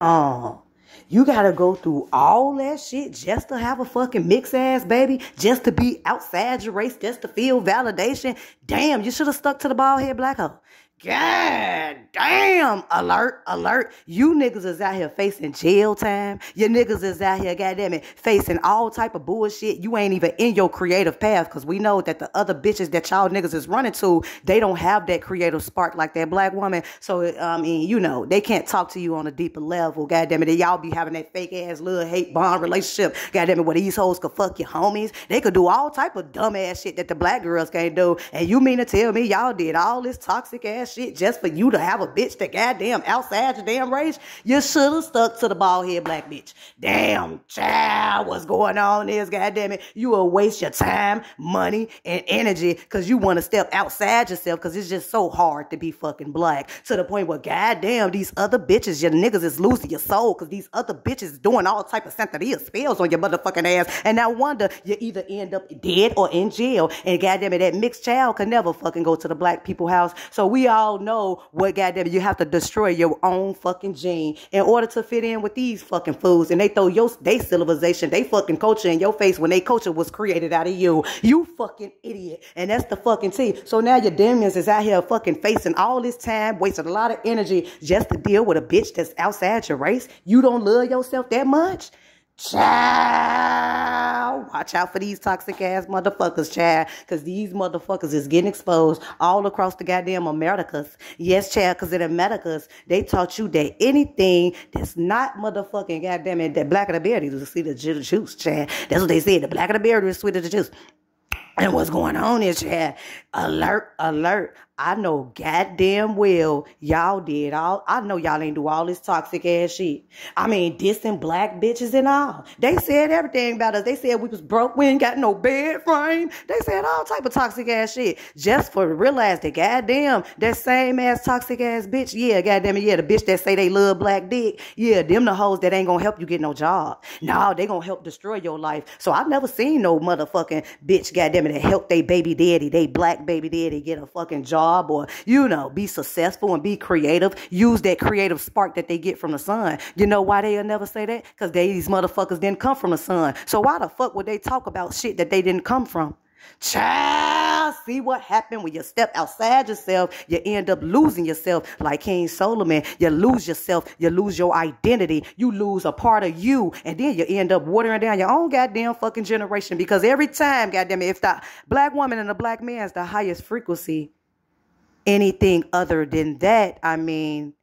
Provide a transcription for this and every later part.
Oh. You gotta go through all that shit just to have a fucking mixed ass baby, just to be outside your race, just to feel validation. Damn, you should have stuck to the bald head black hole. God damn. Alert, alert. You niggas is out here facing jail time. Your niggas is out here, goddamn it, facing all type of bullshit. You ain't even in your creative path because we know that the other bitches that y'all niggas is running to, they don't have that creative spark like that black woman. So, I mean, you know, they can't talk to you on a deeper level. Goddamn it. Y'all be having that fake ass little hate bond relationship. Goddamn it, where these hoes could fuck your homies. They could do all type of dumb ass shit that the black girls can't do. And you mean to tell me y'all did all this toxic ass shit just for you to have a bitch that goddamn outside your damn race, you should have stuck to the bald head black bitch. Damn, child, what's going on is goddamn it. You will waste your time, money, and energy because you want to step outside yourself because it's just so hard to be fucking black to the point where goddamn these other bitches, your niggas is losing your soul because these other bitches doing all type of Santeria spells on your motherfucking ass. And now wonder you either end up dead or in jail. And goddamn it, that mixed child can never fucking go to the black people house. So we all know know what goddamn you have to destroy your own fucking gene in order to fit in with these fucking fools. And they throw your they civilization, they fucking culture in your face when they culture was created out of you. You fucking idiot. And that's the fucking tea. So now your demons is out here fucking facing all this time, wasting a lot of energy just to deal with a bitch that's outside your race. You don't love yourself that much. Child, watch out for these toxic ass motherfuckers, child, because these motherfuckers is getting exposed all across the goddamn Americas. Yes, child, because in Americas, they taught you that anything that's not motherfucking goddamn it, that black of the berry is sweet as the juice, child. That's what they said. The black of the berry is sweet as the juice. And what's going on is, yeah, alert, alert. I know goddamn well y'all did all. I know y'all ain't do all this toxic ass shit. I mean, dissing black bitches and all. They said everything about us. They said we was broke. We ain't got no bed frame. They said all type of toxic ass shit just for realize that goddamn that same ass toxic ass bitch. Yeah, goddamn it. Yeah, the bitch that say they love black dick. Yeah, them the hoes that ain't gonna help you get no job. No, they gonna help destroy your life. So I've never seen no motherfucking bitch, goddamn it, that help they baby daddy, they black baby daddy get a fucking job job or, you know, be successful and be creative. Use that creative spark that they get from the sun. You know why they'll never say that? Because they, these motherfuckers didn't come from the sun. So why the fuck would they talk about shit that they didn't come from? Child, see what happened when you step outside yourself, you end up losing yourself like King Solomon. You lose yourself, you lose your identity, you lose a part of you, and then you end up watering down your own goddamn fucking generation because every time, goddamn it, if the black woman and the black man is the highest frequency, anything other than that, I mean,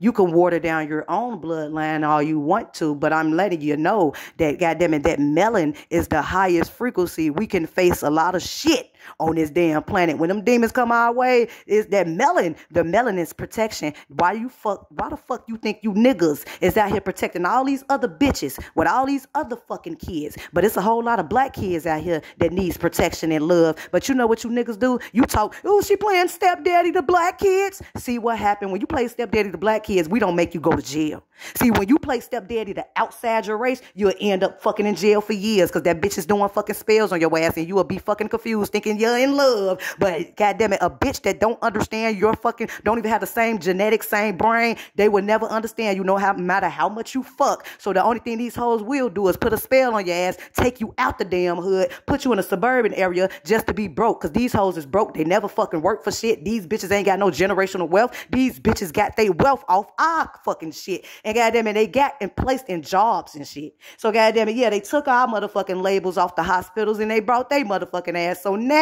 you can water down your own bloodline all you want to, but I'm letting you know that goddamn it, that melon is the highest frequency. We can face a lot of shit on this damn planet. When them demons come our way, is that melon. The melon is protection. Why you fuck? Why the fuck you think you niggas is out here protecting all these other bitches with all these other fucking kids? But it's a whole lot of black kids out here that needs protection and love. But you know what you niggas do? You talk, oh, she playing stepdaddy to black kids. See what happened when you play stepdaddy to black kids? We don't make you go to jail. See, when you play stepdaddy to outside your race, you'll end up fucking in jail for years because that bitch is doing fucking spells on your ass and you will be fucking confused thinking you're in love. But goddamn it, a bitch that don't understand your fucking, don't even have the same genetic, same brain, they will never understand you know how matter how much you fuck. So the only thing these hoes will do is put a spell on your ass, take you out the damn hood, put you in a suburban area just to be broke. Cause these hoes is broke. They never fucking work for shit. These bitches ain't got no generational wealth. These bitches got their wealth off our fucking shit. And goddamn it, they got and placed in jobs and shit. So goddamn it, yeah, they took our motherfucking labels off the hospitals and they brought their motherfucking ass. So now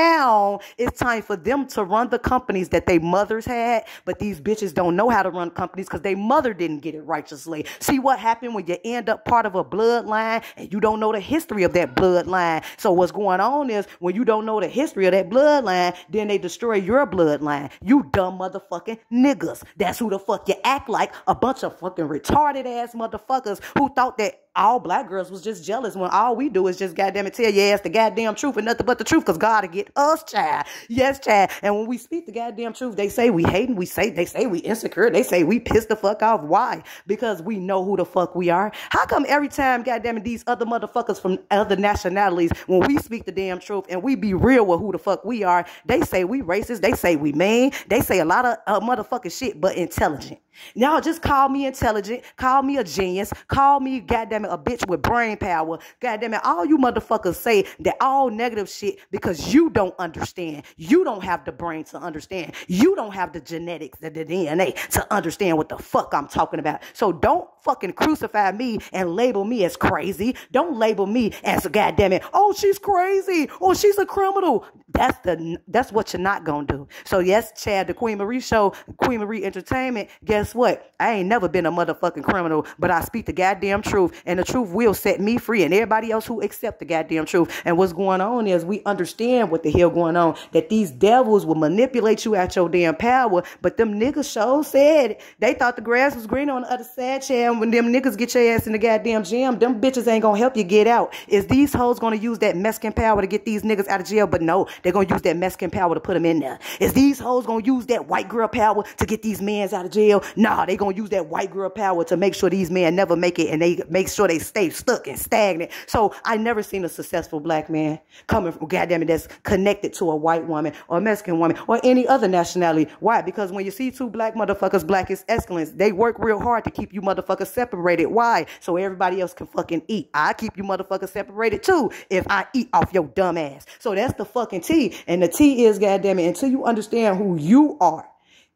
it's time for them to run the companies that they mothers had, but these bitches don't know how to run companies because their mother didn't get it righteously. See what happened when you end up part of a bloodline and you don't know the history of that bloodline. So what's going on is when you don't know the history of that bloodline, then they destroy your bloodline. You dumb motherfucking niggas. That's who the fuck you act like. A bunch of fucking retarded ass motherfuckers who thought that all black girls was just jealous when all we do is just goddamn it tell your ass the goddamn truth and nothing but the truth because God to get us, child. Yes, child. And when we speak the goddamn truth, they say we hating, we say they say we insecure, they say we piss the fuck off. Why? Because we know who the fuck we are. How come every time, goddamn it, these other motherfuckers from other nationalities, when we speak the damn truth and we be real with who the fuck we are, they say we racist, they say we mean, they say a lot of uh, motherfucking shit, but intelligent. Y'all just call me intelligent, call me a genius, call me goddamn it a bitch with brain power. Goddamn it, all you motherfuckers say that all negative shit because you don't understand. You don't have the brain to understand. You don't have the genetics, the, the DNA to understand what the fuck I'm talking about. So don't fucking crucify me and label me as crazy. Don't label me as a goddamn it. Oh, she's crazy. Oh, she's a criminal. That's the that's what you're not gonna do. So yes, Chad, the Queen Marie show, Queen Marie Entertainment. Guess what? I ain't never been a motherfucking criminal, but I speak the goddamn truth, and the truth will set me free, and everybody else who accept the goddamn truth. And what's going on is we understand what the hell going on. That these devils will manipulate you at your damn power, but them niggas show said they thought the grass was green on the other side, Chad when them niggas get your ass in the goddamn gym, them bitches ain't gonna help you get out. Is these hoes gonna use that Mexican power to get these niggas out of jail? But no, they're gonna use that Mexican power to put them in there. Is these hoes gonna use that white girl power to get these mans out of jail? Nah, they gonna use that white girl power to make sure these men never make it and they make sure they stay stuck and stagnant. So I never seen a successful black man coming from goddamn it that's connected to a white woman or a Mexican woman or any other nationality. Why? Because when you see two black motherfuckers, black is excellence. They work real hard to keep you motherfuckers motherfuckers separated. Why? So everybody else can fucking eat. I keep you motherfuckers separated too if I eat off your dumb ass. So that's the fucking T. And the T is, goddamn it, until you understand who you are.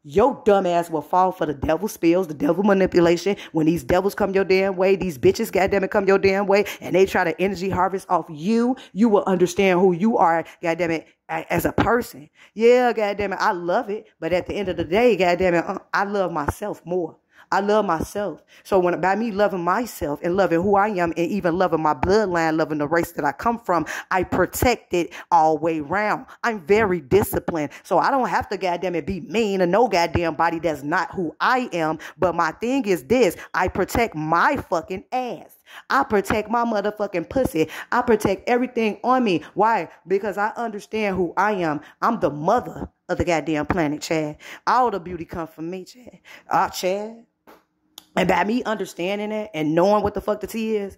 Your dumb ass will fall for the devil spills, the devil manipulation. When these devils come your damn way, these bitches, goddamn it, come your damn way, and they try to energy harvest off you, you will understand who you are, goddamn it, as a person. Yeah, goddamn it, I love it. But at the end of the day, goddamn it, uh, I love myself more. I love myself. So when by me loving myself and loving who I am and even loving my bloodline, loving the race that I come from, I protect it all way round. I'm very disciplined. So I don't have to goddamn it be mean to no goddamn body that's not who I am. But my thing is this I protect my fucking ass. I protect my motherfucking pussy. I protect everything on me. Why? Because I understand who I am. I'm the mother of the goddamn planet, Chad. All the beauty come from me, Chad. Ah, Chad. And by me understanding it and knowing what the fuck the T is,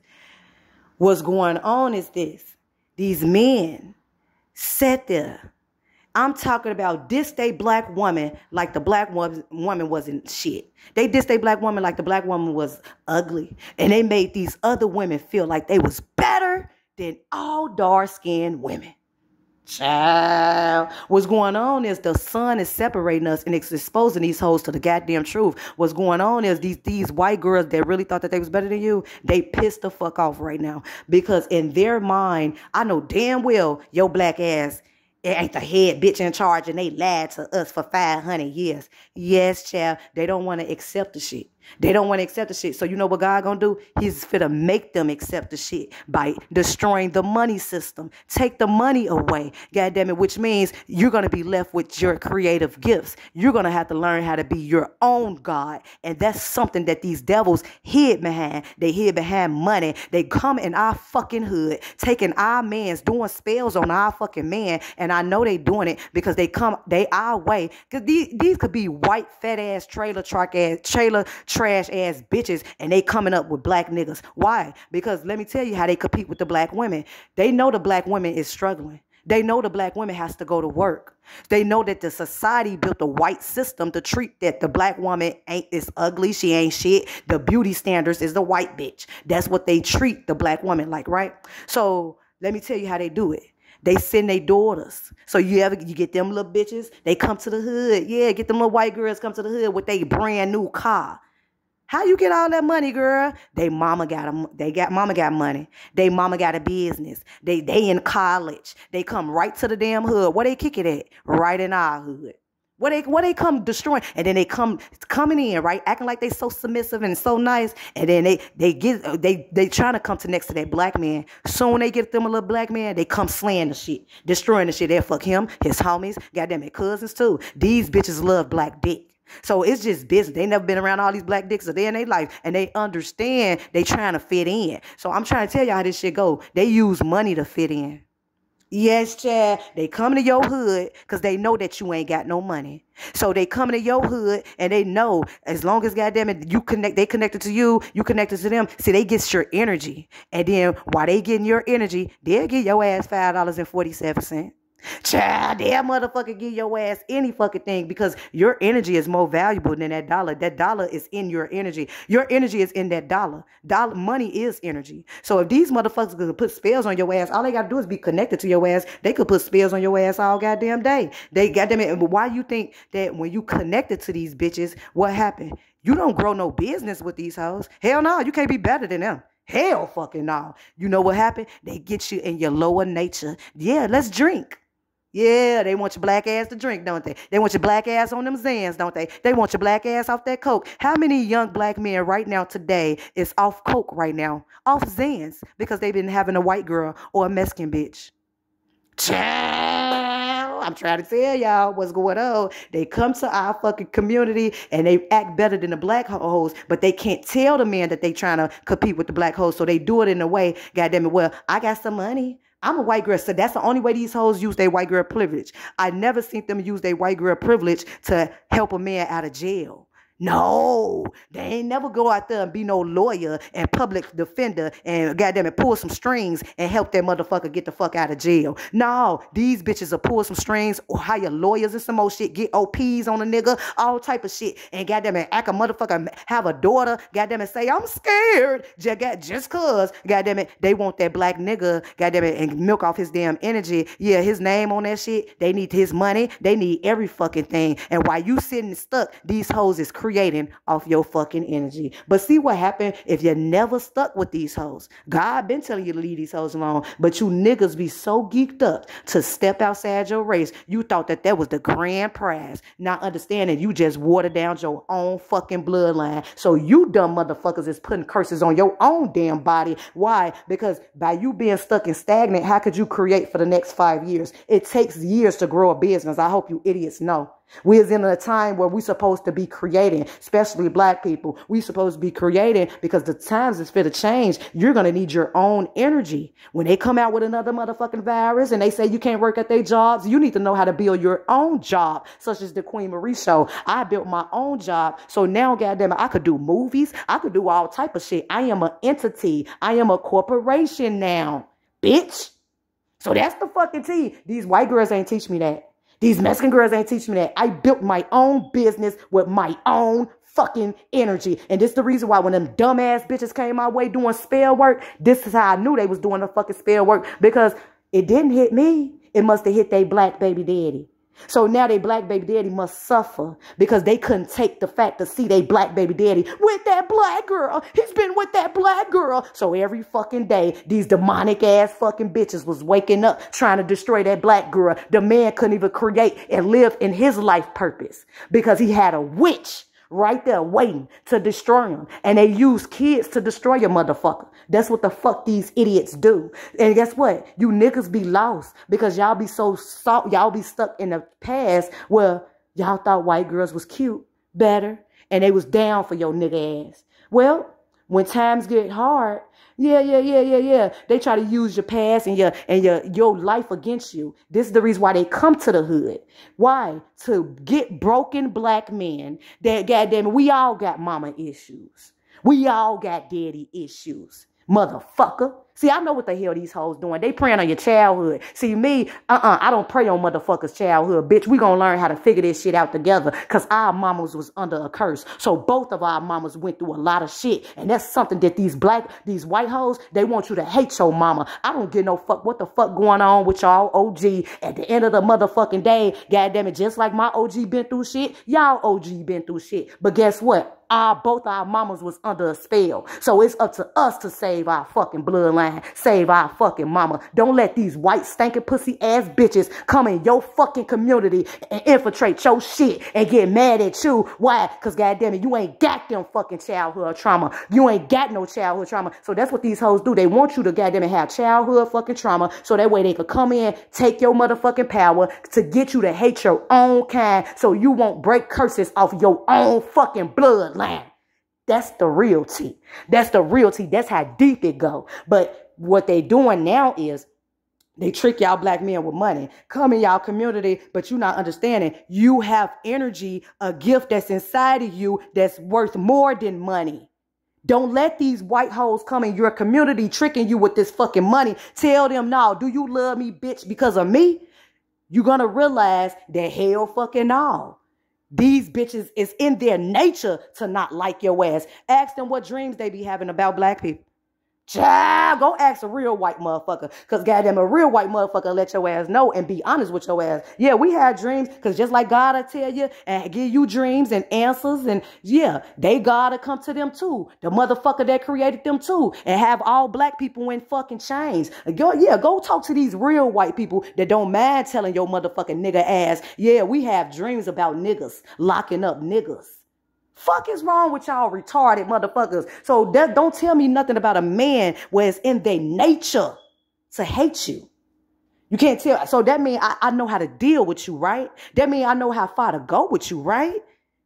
what's going on is this. These men sat there. I'm talking about this day black woman like the black woman wasn't shit. They this day black woman like the black woman was ugly. And they made these other women feel like they was better than all dark skinned women. Child. What's going on is the sun is separating us and it's exposing these hoes to the goddamn truth. What's going on is these these white girls that really thought that they was better than you, they pissed the fuck off right now. Because in their mind, I know damn well your black ass it ain't the head bitch in charge and they lied to us for 500 years. Yes, child, they don't want to accept the shit. They don't want to accept the shit. So you know what God gonna do? He's fit to make them accept the shit by destroying the money system. Take the money away. God damn it, which means you're gonna be left with your creative gifts. You're gonna have to learn how to be your own God. And that's something that these devils hid behind. They hid behind money. They come in our fucking hood, taking our mans, doing spells on our fucking man. And I know they doing it because they come they our way. Cause these these could be white fat ass trailer truck ass trailer trash ass bitches and they coming up with black niggas. Why? Because let me tell you how they compete with the black women. They know the black women is struggling. They know the black woman has to go to work. They know that the society built a white system to treat that the black woman ain't is ugly, she ain't shit. The beauty standards is the white bitch. That's what they treat the black woman like, right? So let me tell you how they do it. They send their daughters. So you ever you get them little bitches, they come to the hood. Yeah, get them little white girls come to the hood with their brand new car. How you get all that money, girl? They mama got a, they got mama got money. They mama got a business. They they in college. They come right to the damn hood. Where they kick it at? Right in our hood. Where they where they come destroying and then they come coming in, right? Acting like they so submissive and so nice. And then they they get they they trying to come to next to that black man. Soon they get them a little black man, they come slaying the shit, destroying the shit. They fuck him, his homies, goddamn it, cousins too. These bitches love black dick. So it's just business. They never been around all these black dicks a day in their life. And they understand they trying to fit in. So I'm trying to tell y'all how this shit go. They use money to fit in. Yes, Chad. They come to your hood because they know that you ain't got no money. So they come to your hood and they know as long as goddamn it, you connect, they connected to you, you connected to them. See, they get your energy. And then while they getting your energy, they'll get your ass five dollars and forty seven cent. Child, that motherfucker give your ass any fucking thing because your energy is more valuable than that dollar. That dollar is in your energy. Your energy is in that dollar. Dollar money is energy. So if these motherfuckers could put spells on your ass, all they gotta do is be connected to your ass. They could put spells on your ass all goddamn day. They goddamn it. Why you think that when you connected to these bitches, what happened? You don't grow no business with these hoes. Hell no, you can't be better than them. Hell fucking no. You know what happened? They get you in your lower nature. Yeah, let's drink. Yeah, they want your black ass to drink, don't they? They want your black ass on them Zans, don't they? They want your black ass off that coke. How many young black men right now today is off coke right now? Off Zans because they've been having a white girl or a Mexican bitch. Child, I'm trying to tell y'all what's going on. They come to our fucking community and they act better than the black hoes, but they can't tell the men that they trying to compete with the black hoes. So they do it in a way, goddamn it, well, I got some money. I'm a white girl, so that's the only way these hoes use their white girl privilege. I never seen them use their white girl privilege to help a man out of jail. No, they ain't never go out there and be no lawyer and public defender and goddamn it pull some strings and help that motherfucker get the fuck out of jail. No, these bitches will pull some strings or hire lawyers and some more shit, get OPs on a nigga, all type of shit, and goddamn it act a motherfucker have a daughter, goddamn it say I'm scared just, just cause goddamn it they want that black nigga, goddamn it and milk off his damn energy. Yeah, his name on that shit. They need his money. They need every fucking thing. And while you sitting stuck, these hoes is crazy creating off your fucking energy. But see what happened if you never stuck with these hoes. God been telling you to leave these hoes alone, but you niggas be so geeked up to step outside your race. You thought that that was the grand prize, not understanding you just watered down your own fucking bloodline. So you dumb motherfuckers is putting curses on your own damn body. Why? Because by you being stuck and stagnant, how could you create for the next five years? It takes years to grow a business. I hope you idiots know. We is in a time where we supposed to be creating, especially black people. We supposed to be creating because the times is fit to change. You're going to need your own energy. When they come out with another motherfucking virus and they say you can't work at their jobs, you need to know how to build your own job, such as the Queen Marie show. I built my own job. So now, goddamn it, I could do movies. I could do all type of shit. I am an entity. I am a corporation now, bitch. So that's the fucking tea. These white girls ain't teach me that. These Mexican girls ain't teaching me that. I built my own business with my own fucking energy. And this is the reason why when them dumbass bitches came my way doing spell work, this is how I knew they was doing the fucking spell work because it didn't hit me. It must have hit their black baby daddy. So now they black baby daddy must suffer because they couldn't take the fact to see they black baby daddy with that black girl. He's been with that black girl. So every fucking day, these demonic ass fucking bitches was waking up trying to destroy that black girl. The man couldn't even create and live in his life purpose because he had a witch right there waiting to destroy him. And they use kids to destroy your motherfucker. That's what the fuck these idiots do. And guess what? You niggas be lost because y'all be so soft. Y'all be stuck in the past where y'all thought white girls was cute, better, and they was down for your nigga ass. Well, when times get hard, yeah, yeah, yeah, yeah, yeah. They try to use your past and your and your your life against you. This is the reason why they come to the hood. Why? To get broken black men that goddamn we all got mama issues. We all got daddy issues motherfucker. See, I know what the hell these hoes doing. They preying on your childhood. See, me, uh-uh, I don't prey on motherfuckers' childhood. Bitch, we gonna learn how to figure this shit out together. Cause our mamas was under a curse. So both of our mamas went through a lot of shit. And that's something that these black, these white hoes, they want you to hate your mama. I don't give no fuck what the fuck going on with y'all OG. At the end of the motherfucking day, goddamn it, just like my OG been through shit, y'all OG been through shit. But guess what? our both our mamas was under a spell. So it's up to us to save our fucking bloodline line. Save our fucking mama. Don't let these white stinking pussy ass bitches come in your fucking community and infiltrate your shit and get mad at you. Why? Because goddamn it, you ain't got them fucking childhood trauma. You ain't got no childhood trauma. So that's what these hoes do. They want you to goddamn it have childhood fucking trauma so that way they could come in, take your motherfucking power to get you to hate your own kind so you won't break curses off your own fucking bloodline. That's the real tea. That's the real tea. That's how deep it go. But what they doing now is they trick y'all black men with money. Come in y'all community, but you not understanding. You have energy, a gift that's inside of you that's worth more than money. Don't let these white hoes come in your community tricking you with this fucking money. Tell them, no, do you love me, bitch, because of me? You're gonna realize that hell fucking all. These bitches is in their nature to not like your ass. Ask them what dreams they be having about black people. Child, go ask a real white motherfucker. Cause goddamn, a real white motherfucker let your ass know and be honest with your ass. Yeah, we had dreams. Cause just like God I tell you and give you dreams and answers. And yeah, they gotta come to them too. The motherfucker that created them too. And have all black people in fucking chains. Go, yeah, go talk to these real white people that don't mind telling your motherfucking nigga ass. Yeah, we have dreams about niggas locking up niggas. Fuck is wrong with y'all retarded motherfuckers? So that don't tell me nothing about a man where it's in their nature to hate you. You can't tell. So that means I, I know how to deal with you, right? That means I know how far to go with you, right?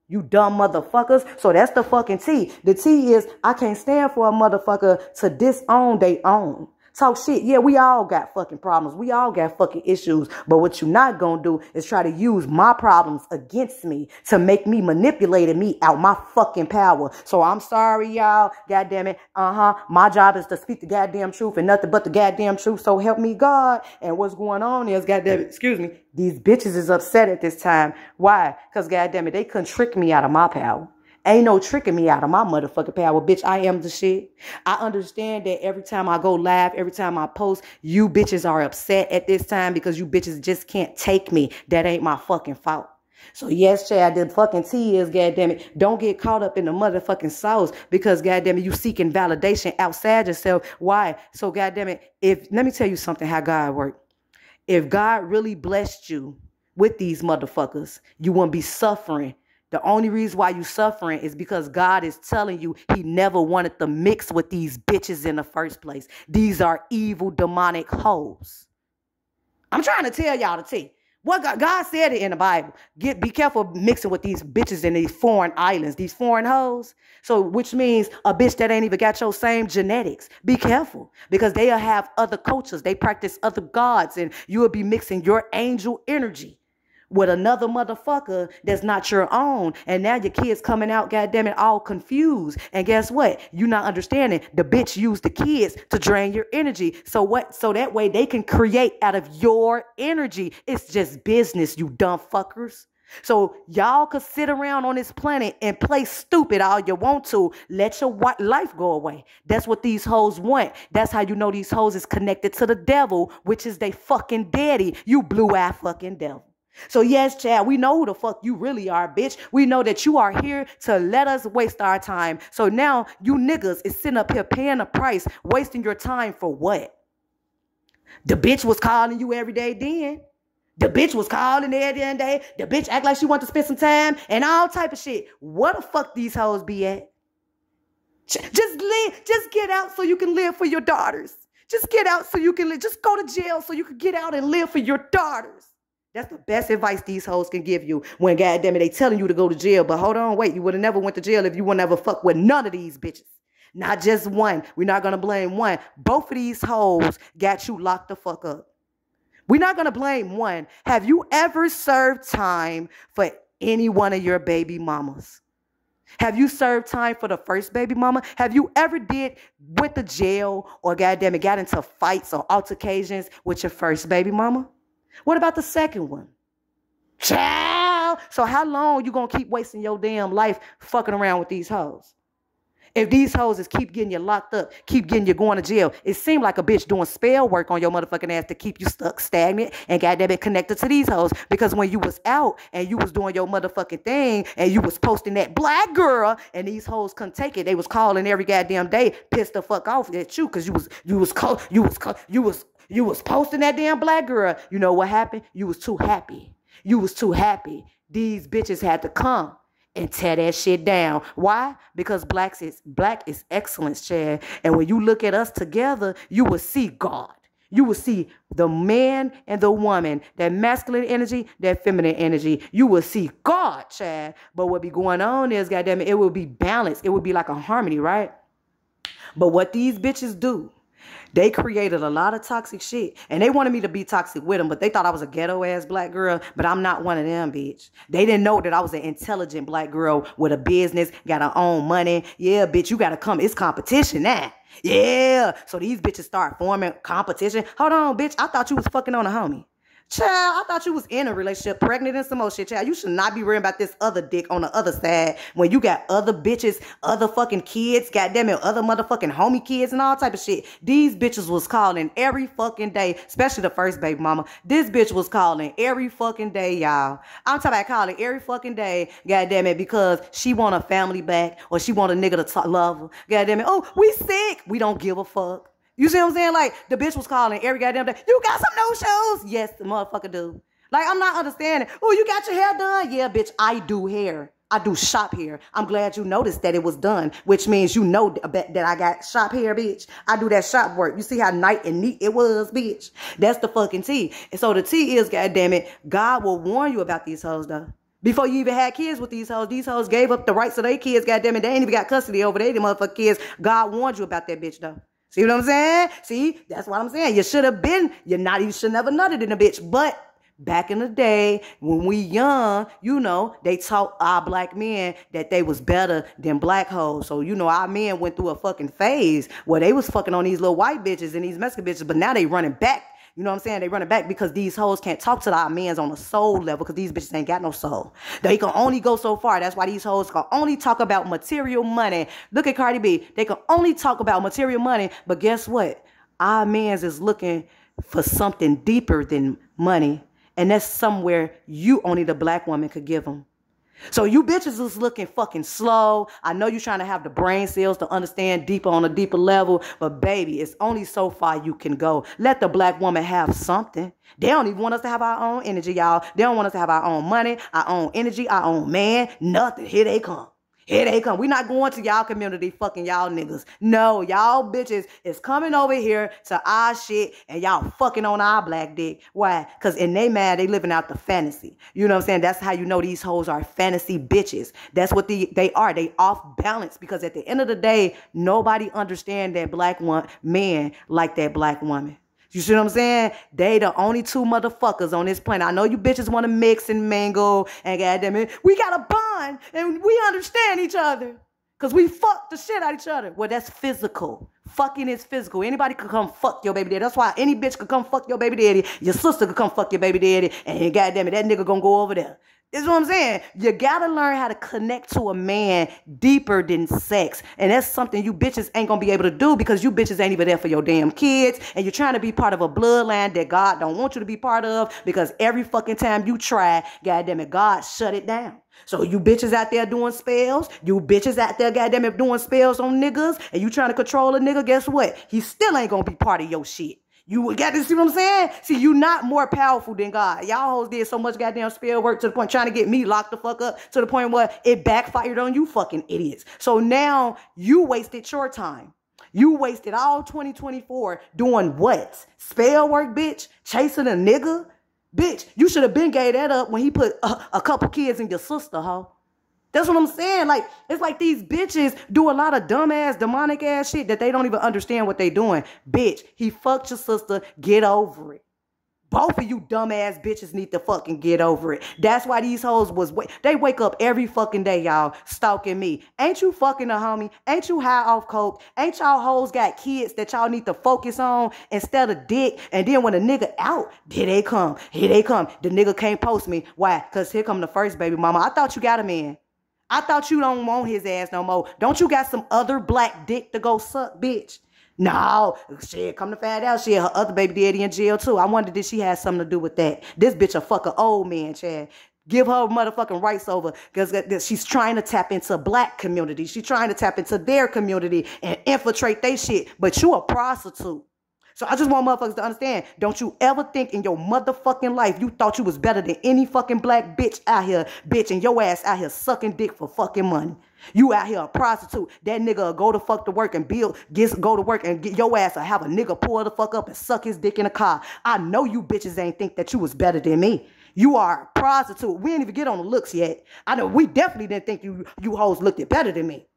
You dumb motherfuckers. So that's the fucking T. The T is I can't stand for a motherfucker to disown they own. Talk shit. Yeah, we all got fucking problems. We all got fucking issues. But what you're not gonna do is try to use my problems against me to make me manipulate me out my fucking power. So I'm sorry, y'all. God damn it. Uh-huh. My job is to speak the goddamn truth and nothing but the goddamn truth. So help me God. And what's going on is, goddamn it, excuse me, these bitches is upset at this time. Why? Because goddamn it, they couldn't trick me out of my power. Ain't no tricking me out of my motherfucking power, bitch. I am the shit. I understand that every time I go live, every time I post, you bitches are upset at this time because you bitches just can't take me. That ain't my fucking fault. So yes, Chad, the fucking T is, goddamn it, don't get caught up in the motherfucking sauce because goddamn it, you seeking validation outside yourself. Why? So goddamn it, if let me tell you something how God worked. If God really blessed you with these motherfuckers, you wouldn't be suffering the only reason why you suffering is because God is telling you he never wanted to mix with these bitches in the first place. These are evil demonic hoes. I'm trying to tell y'all the tea. What God, God said it in the Bible. Get be careful mixing with these bitches in these foreign islands, these foreign hoes. So which means a bitch that ain't even got your same genetics. Be careful because they'll have other cultures. They practice other gods, and you will be mixing your angel energy with another motherfucker that's not your own. And now your kids coming out, goddamn it, all confused. And guess what? You not understanding. The bitch used the kids to drain your energy. So what? So that way they can create out of your energy. It's just business, you dumb fuckers. So y'all could sit around on this planet and play stupid all you want to. Let your life go away. That's what these hoes want. That's how you know these hoes is connected to the devil, which is they fucking daddy. You blue eye fucking devil. So, yes, Chad, we know who the fuck you really are, bitch. We know that you are here to let us waste our time. So now you niggas is sitting up here paying a price, wasting your time for what? The bitch was calling you every day then. The bitch was calling every day. The bitch act like she want to spend some time and all type of shit. What the fuck these hoes be at? Just live, just get out so you can live for your daughters. Just get out so you can live. Just go to jail so you can get out and live for your daughters. That's the best advice these hoes can give you when goddamn it, they telling you to go to jail. But hold on, wait, you would have never went to jail if you would never fuck with none of these bitches. Not just one. We're not gonna blame one. Both of these hoes got you locked the fuck up. We're not gonna blame one. Have you ever served time for any one of your baby mamas? Have you served time for the first baby mama? Have you ever did with the jail or goddamn it got into fights or altercations with your first baby mama? What about the second one? Child. So how long you gonna keep wasting your damn life fucking around with these hoes? If these hoes is keep getting you locked up, keep getting you going to jail, it seemed like a bitch doing spell work on your motherfucking ass to keep you stuck stagnant and goddamn it connected to these hoes. Because when you was out and you was doing your motherfucking thing and you was posting that black girl and these hoes couldn't take it, they was calling every goddamn day, pissed the fuck off at you because you was you was co- you was co- you was you was posting that damn black girl. You know what happened? You was too happy. You was too happy. These bitches had to come and tear that shit down. Why? Because blacks is black is excellence, Chad. And when you look at us together, you will see God. You will see the man and the woman, that masculine energy, that feminine energy. You will see God, Chad. But what be going on is, goddamn it, it will be balanced. It will be like a harmony, right? But what these bitches do, they created a lot of toxic shit. And they wanted me to be toxic with them, but they thought I was a ghetto ass black girl. But I'm not one of them, bitch. They didn't know that I was an intelligent black girl with a business, got her own money. Yeah, bitch, you gotta come. It's competition now. Yeah. So these bitches start forming competition. Hold on, bitch. I thought you was fucking on a homie. Child, I thought you was in a relationship, pregnant and some more shit. Child, you should not be worrying about this other dick on the other side when you got other bitches, other fucking kids, goddamn it, other motherfucking homie kids and all type of shit. These bitches was calling every fucking day, especially the first baby mama. This bitch was calling every fucking day, y'all. I'm talking about calling every fucking day, goddamn it, because she want a family back or she want a nigga to love her. Goddamn it, oh, we sick. We don't give a fuck. You see what I'm saying? Like the bitch was calling every goddamn day. You got some no shows? Yes, the motherfucker do. Like I'm not understanding. Oh, you got your hair done? Yeah, bitch, I do hair. I do shop hair. I'm glad you noticed that it was done, which means you know that I got shop hair, bitch. I do that shop work. You see how nice and neat it was, bitch? That's the fucking tea. And so the tea is, goddamn it, God will warn you about these hoes, though. Before you even had kids with these hoes, these hoes gave up the rights of their kids, goddamn it. They ain't even got custody over their motherfucking kids. God warned you about that bitch, though. See what I'm saying? See, that's what I'm saying. You should have been, you're not, you should never nutted in a bitch. But back in the day, when we young, you know, they taught our black men that they was better than black hoes. So, you know, our men went through a fucking phase where they was fucking on these little white bitches and these Mexican bitches, but now they running back you know what I'm saying? They running back because these hoes can't talk to our men's on a soul level because these bitches ain't got no soul. They can only go so far. That's why these hoes can only talk about material money. Look at Cardi B. They can only talk about material money, but guess what? Our men's is looking for something deeper than money. And that's somewhere you only the black woman could give them. So you bitches is looking fucking slow. I know you're trying to have the brain cells to understand deeper on a deeper level, but baby, it's only so far you can go. Let the black woman have something. They don't even want us to have our own energy, y'all. They don't want us to have our own money, our own energy, our own man, nothing. Here they come. Here they come. We're not going to y'all community fucking y'all niggas. No, y'all bitches is coming over here to our shit and y'all fucking on our black dick. Why? Because in they mad, they living out the fantasy. You know what I'm saying? That's how you know these hoes are fantasy bitches. That's what the, they are. They off balance because at the end of the day, nobody understand that black one man like that black woman. You see what I'm saying? They the only two motherfuckers on this planet. I know you bitches want to mix and mingle and goddamn it, we got a bond and we understand each other. Cause we fuck the shit out of each other. Well, that's physical. Fucking is physical. Anybody could come fuck your baby daddy. That's why any bitch could come fuck your baby daddy. Your sister could come fuck your baby daddy. And goddamn it, that nigga gonna go over there. Is what I'm saying. You gotta learn how to connect to a man deeper than sex. And that's something you bitches ain't gonna be able to do because you bitches ain't even there for your damn kids. And you're trying to be part of a bloodline that God don't want you to be part of because every fucking time you try, goddamn it, God shut it down. So you bitches out there doing spells, you bitches out there, goddamn it, doing spells on niggas, and you trying to control a nigga, guess what? He still ain't gonna be part of your shit. You got to see what I'm saying? See, you not more powerful than God. Y'all hoes did so much goddamn spell work to the point trying to get me locked the fuck up to the point where it backfired on you fucking idiots. So now you wasted your time. You wasted all 2024 doing what? Spell work, bitch? Chasing a nigga? Bitch, you should have been gave that up when he put a, a couple kids in your sister, huh? That's what I'm saying. Like, it's like these bitches do a lot of dumbass, demonic ass shit that they don't even understand what they doing. Bitch, he fucked your sister. Get over it. Both of you dumbass bitches need to fucking get over it. That's why these hoes was they wake up every fucking day, y'all, stalking me. Ain't you fucking a homie? Ain't you high off coke? Ain't y'all hoes got kids that y'all need to focus on instead of dick? And then when a nigga out, here they come. Here they come. The nigga can't post me. Why? Cause here come the first baby mama. I thought you got a man. I thought you don't want his ass no more. Don't you got some other black dick to go suck, bitch? No, shit, come to find out, shit, her other baby daddy in jail too. I wonder did she have something to do with that. This bitch a fucking old man, Chad. Give her motherfucking rights over because she's trying to tap into black community. She's trying to tap into their community and infiltrate their shit. But you a prostitute. So I just want motherfuckers to understand. Don't you ever think in your motherfucking life you thought you was better than any fucking black bitch out here, bitch, and your ass out here sucking dick for fucking money. You out here a prostitute. That nigga go to fuck to work and build, gets go to work and get your ass to have a nigga pull the fuck up and suck his dick in a car. I know you bitches ain't think that you was better than me. You are a prostitute. We ain't even get on the looks yet. I know we definitely didn't think you you hoes looked it better than me.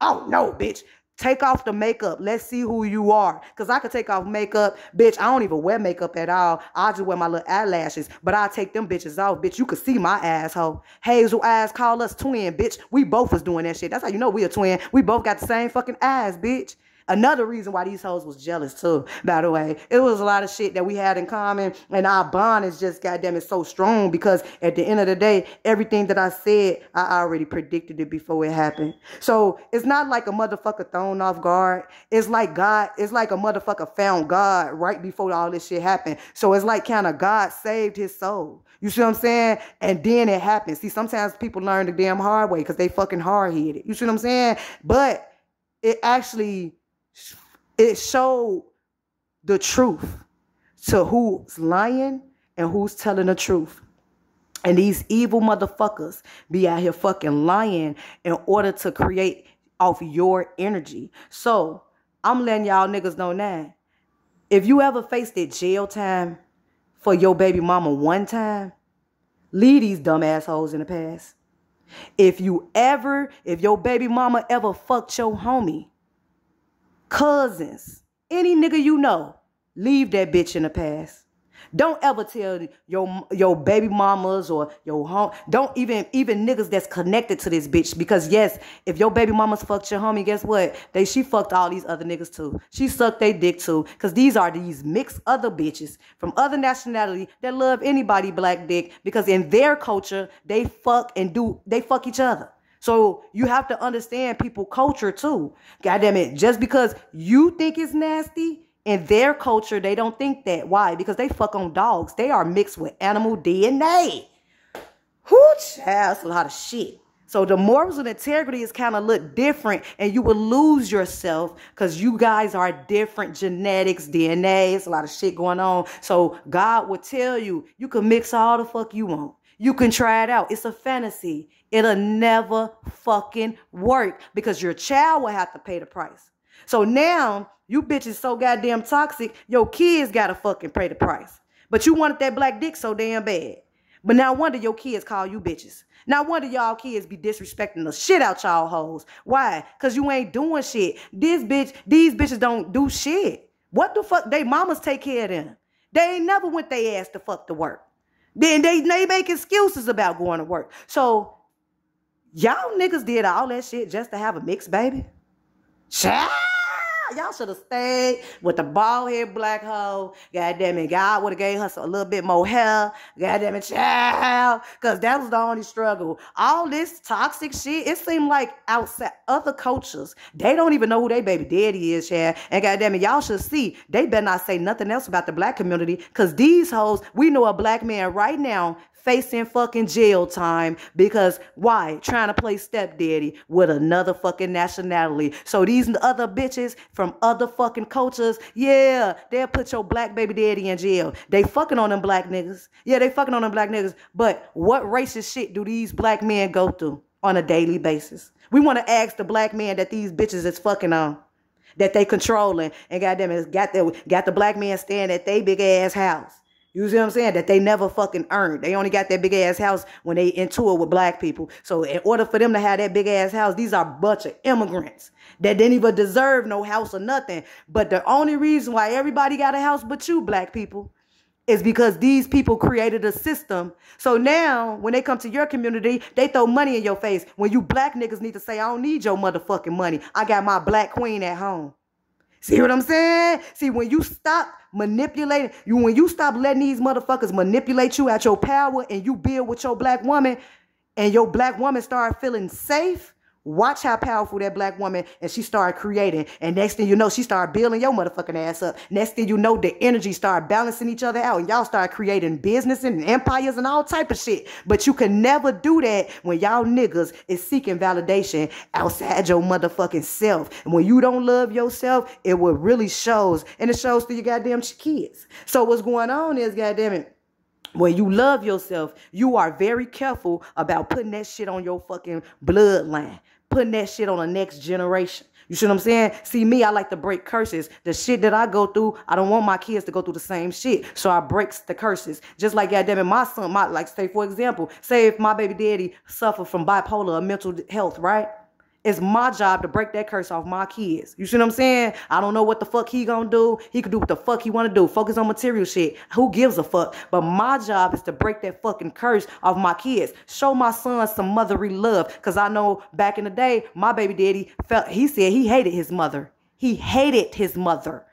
Oh no, bitch. Take off the makeup. Let's see who you are. Cause I could take off makeup, bitch. I don't even wear makeup at all. I just wear my little eyelashes, but I take them bitches off, bitch. You could see my asshole. Hazel eyes call us twin, bitch. We both was doing that shit. That's how you know we a twin. We both got the same fucking eyes, bitch. Another reason why these hoes was jealous too, by the way. It was a lot of shit that we had in common, and our bond is just goddamn it so strong because at the end of the day, everything that I said, I already predicted it before it happened. So it's not like a motherfucker thrown off guard. It's like God, it's like a motherfucker found God right before all this shit happened. So it's like kind of God saved his soul. You see what I'm saying? And then it happens. See, sometimes people learn the damn hard way because they fucking hard headed. You see what I'm saying? But it actually it showed the truth to who's lying and who's telling the truth. And these evil motherfuckers be out here fucking lying in order to create off your energy. So I'm letting y'all niggas know now. If you ever faced it jail time for your baby mama one time, leave these dumb assholes in the past. If you ever, if your baby mama ever fucked your homie, cousins, any nigga you know, leave that bitch in the past. Don't ever tell your your baby mamas or your home. Don't even even niggas that's connected to this bitch because yes, if your baby mamas fucked your homie, guess what? They she fucked all these other niggas too. She sucked their dick too because these are these mixed other bitches from other nationality that love anybody black dick because in their culture they fuck and do they fuck each other. So you have to understand people culture too. God damn it. Just because you think it's nasty, in their culture, they don't think that. Why? Because they fuck on dogs. They are mixed with animal DNA. Whoo, that's a lot of shit. So the morals and integrity is kind of look different and you will lose yourself because you guys are different genetics, DNA. It's a lot of shit going on. So God will tell you, you can mix all the fuck you want. You can try it out. It's a fantasy. It'll never fucking work because your child will have to pay the price. So now you bitches so goddamn toxic, your kids gotta fucking pay the price. But you wanted that black dick so damn bad. But now wonder your kids call you bitches. Now wonder y'all kids be disrespecting the shit out y'all hoes. Why? Cause you ain't doing shit. This bitch, these bitches don't do shit. What the fuck? They mamas take care of them. They ain't never went they ass to fuck to work. Then they, they make excuses about going to work. So y'all niggas did all that shit just to have a mixed baby? Child y'all should have stayed with the bald head black hoe. God damn it, God would have gave her a little bit more hair. God damn it, child. Because that was the only struggle. All this toxic shit, it seemed like outside other cultures, they don't even know who their baby daddy is, child. And God damn it, y'all should see, they better not say nothing else about the black community. Because these hoes, we know a black man right now facing fucking jail time because why? Trying to play stepdaddy with another fucking nationality. So these other bitches from other fucking cultures, yeah, they'll put your black baby daddy in jail. They fucking on them black niggas. Yeah, they fucking on them black niggas. But what racist shit do these black men go through on a daily basis? We want to ask the black man that these bitches is fucking on that they controlling and goddamn it got the got the black man staying at they big ass house. You see what I'm saying? That they never fucking earned. They only got that big ass house when they in tour with black people. So in order for them to have that big ass house, these are a bunch of immigrants that didn't even deserve no house or nothing. But the only reason why everybody got a house but you black people is because these people created a system. So now when they come to your community, they throw money in your face. When you black niggas need to say, I don't need your motherfucking money. I got my black queen at home. See what I'm saying? See, when you stop manipulating, you when you stop letting these motherfuckers manipulate you at your power and you build with your black woman, and your black woman start feeling safe, Watch how powerful that black woman and she started creating. And next thing you know, she started building your motherfucking ass up. Next thing you know, the energy started balancing each other out. And y'all start creating business and empires and all type of shit. But you can never do that when y'all niggas is seeking validation outside your motherfucking self. And when you don't love yourself, it will really shows. And it shows to your goddamn kids. So what's going on is, goddamn it, when you love yourself, you are very careful about putting that shit on your fucking bloodline putting that shit on the next generation. You see what I'm saying? See me, I like to break curses. The shit that I go through, I don't want my kids to go through the same shit. So I breaks the curses. Just like goddamn it, my son, my like say for example, say if my baby daddy suffer from bipolar or mental health, right? It's my job to break that curse off my kids. You see what I'm saying? I don't know what the fuck he gonna do. He could do what the fuck he wanna do. Focus on material shit. Who gives a fuck? But my job is to break that fucking curse off my kids. Show my son some motherly love. Cause I know back in the day, my baby daddy felt he said he hated his mother. He hated his mother.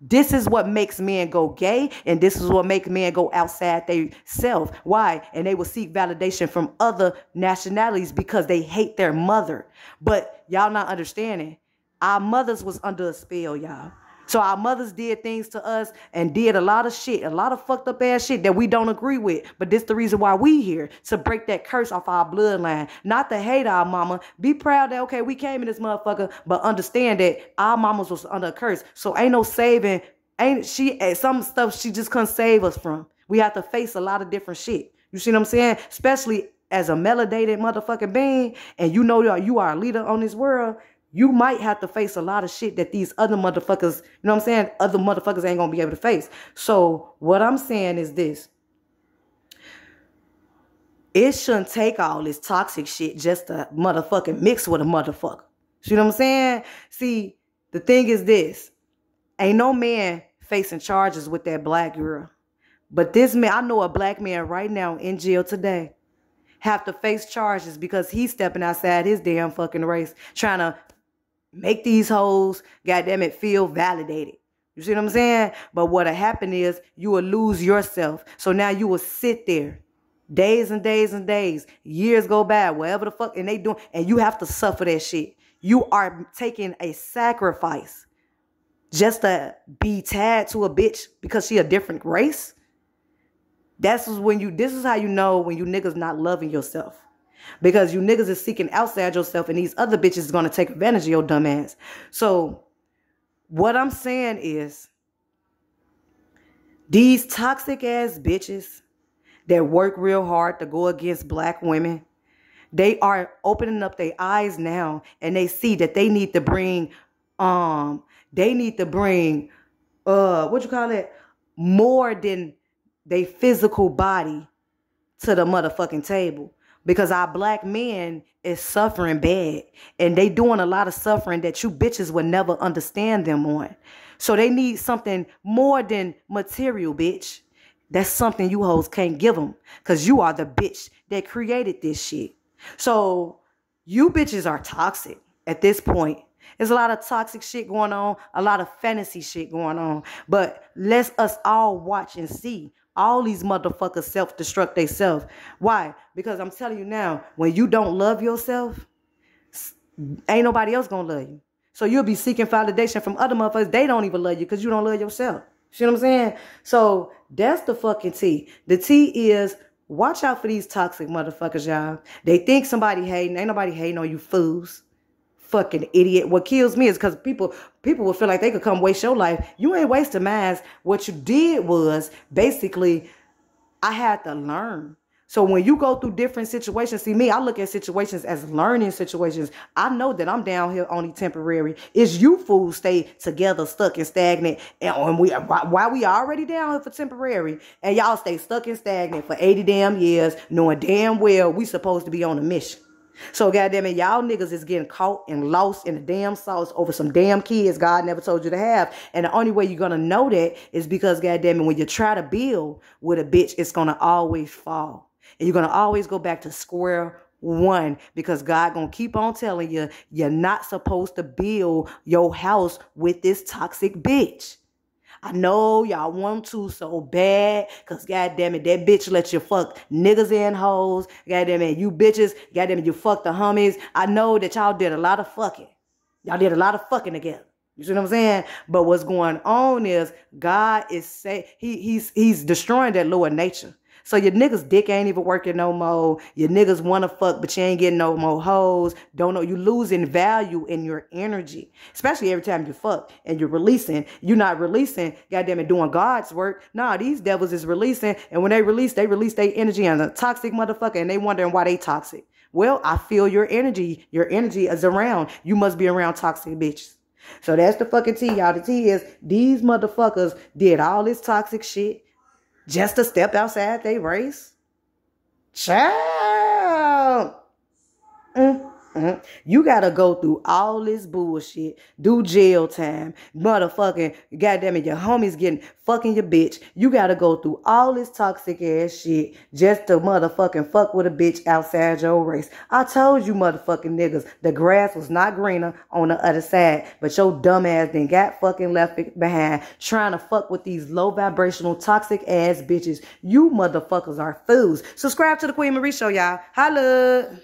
This is what makes men go gay, and this is what makes men go outside they self. Why? And they will seek validation from other nationalities because they hate their mother. But y'all not understanding. Our mothers was under a spell, y'all. So our mothers did things to us and did a lot of shit, a lot of fucked up ass shit that we don't agree with. But this the reason why we here to break that curse off our bloodline. Not to hate our mama. Be proud that okay, we came in this motherfucker, but understand that our mamas was under a curse. So ain't no saving. Ain't she eh, some stuff she just couldn't save us from. We have to face a lot of different shit. You see what I'm saying? Especially as a melanated motherfucking being, and you know you are a leader on this world, you might have to face a lot of shit that these other motherfuckers, you know what I'm saying? Other motherfuckers ain't gonna be able to face. So what I'm saying is this. It shouldn't take all this toxic shit just to motherfucking mix with a motherfucker. You know what I'm saying? See, the thing is this. Ain't no man facing charges with that black girl. But this man, I know a black man right now in jail today have to face charges because he's stepping outside his damn fucking race, trying to make these hoes, goddamn it, feel validated. You see what I'm saying? But what'll happen is you will lose yourself. So now you will sit there days and days and days, years go by, whatever the fuck, and they doing, and you have to suffer that shit. You are taking a sacrifice just to be tied to a bitch because she a different race. That's when you, this is how you know when you niggas not loving yourself. Because you niggas is seeking outside yourself and these other bitches is gonna take advantage of your dumb ass. So what I'm saying is these toxic ass bitches that work real hard to go against black women, they are opening up their eyes now and they see that they need to bring um they need to bring uh what you call it more than their physical body to the motherfucking table because our black men is suffering bad and they doing a lot of suffering that you bitches would never understand them on. So they need something more than material, bitch. That's something you hoes can't give them because you are the bitch that created this shit. So you bitches are toxic at this point. There's a lot of toxic shit going on, a lot of fantasy shit going on. But let's us all watch and see all these motherfuckers self-destruct themselves. Why? Because I'm telling you now, when you don't love yourself, ain't nobody else gonna love you. So you'll be seeking validation from other motherfuckers. They don't even love you because you don't love yourself. See what I'm saying? So that's the fucking T. The T is watch out for these toxic motherfuckers, y'all. They think somebody hating. Ain't nobody hating on you fools fucking idiot. What kills me is because people people will feel like they could come waste your life. You ain't wasting mine. What you did was basically I had to learn. So when you go through different situations, see me, I look at situations as learning situations. I know that I'm down here only temporary. It's you fools stay together, stuck and stagnant, and we why we already down here for temporary, and y'all stay stuck and stagnant for 80 damn years, knowing damn well we supposed to be on a mission. So goddamn it, y'all niggas is getting caught and lost in the damn sauce over some damn kids God never told you to have. And the only way you're gonna know that is because goddamn it, when you try to build with a bitch, it's gonna always fall. And you're gonna always go back to square one because God gonna keep on telling you you're not supposed to build your house with this toxic bitch. I know y'all want to so bad, cause goddamn it, that bitch let you fuck niggas and hoes. Goddamn it, you bitches, goddamn it, you fuck the homies. I know that y'all did a lot of fucking. Y'all did a lot of fucking together. You see what I'm saying? But what's going on is God is say he he's he's destroying that lower nature. So your niggas dick ain't even working no more. Your niggas wanna fuck, but you ain't getting no more hoes. Don't know you losing value in your energy, especially every time you fuck and you're releasing. You're not releasing, goddamn it, doing God's work. Nah, these devils is releasing, and when they release, they release their energy on a toxic motherfucker, and they wondering why they toxic. Well, I feel your energy. Your energy is around. You must be around toxic bitches. So that's the fucking tea, y'all. The tea is these motherfuckers did all this toxic shit just to step outside they race? Child. Mm. Mm-hmm. You gotta go through all this bullshit, do jail time, motherfucking, goddamn it, your homies getting fucking your bitch. You gotta go through all this toxic ass shit just to motherfucking fuck with a bitch outside your race. I told you motherfucking niggas, the grass was not greener on the other side, but your dumb ass then got fucking left behind trying to fuck with these low vibrational toxic ass bitches. You motherfuckers are fools. Subscribe to the Queen Marie Show, y'all. Holla.